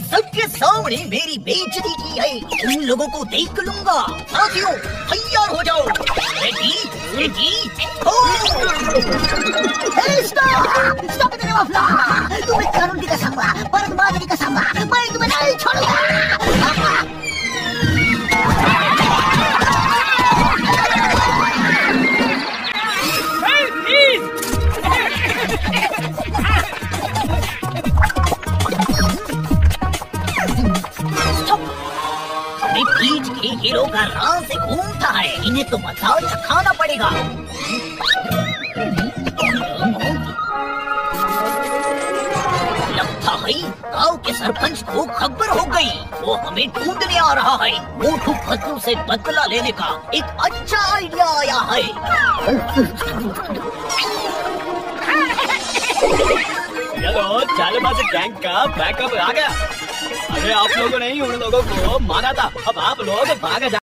सबके सामने मेरी बेइज्जती की है। उन लोगों को देख लूँगा। साथियों, तैयार हो जाओ। रेडी? रेडी? स्टॉप! स्टॉप मफला तुम्हें कानून की कसम माता की कसम, मैं तुम्हें नहीं छोड़ूँगा। अपने पीठ के हीरो का राज से घूमता है। इन्हें तो मज़ाक चखाना पड़ेगा। लगता है गाँव के सरपंच को खबर हो गई। वो हमें ढूँढने आ रहा है। मोटू फतलू से बदला लेने का एक अच्छा आइडिया आया है। चालेबाज गैंग का बैकअप आ गया। अरे आप लोगों ने ही उन लोगों को माना था। अब आप लोग भाग जा